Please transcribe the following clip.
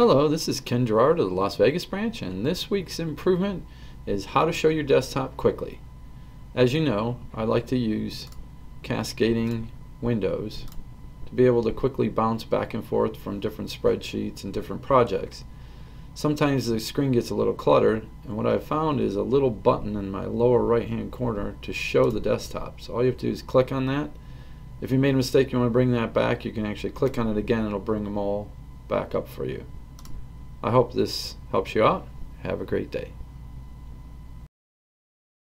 Hello, this is Ken Gerard of the Las Vegas branch, and this week's improvement is how to show your desktop quickly. As you know, I like to use cascading windows to be able to quickly bounce back and forth from different spreadsheets and different projects. Sometimes the screen gets a little cluttered, and what I've found is a little button in my lower right hand corner to show the desktop. So all you have to do is click on that. If you made a mistake, you want to bring that back, you can actually click on it again and it'll bring them all back up for you. I hope this helps you out. Have a great day.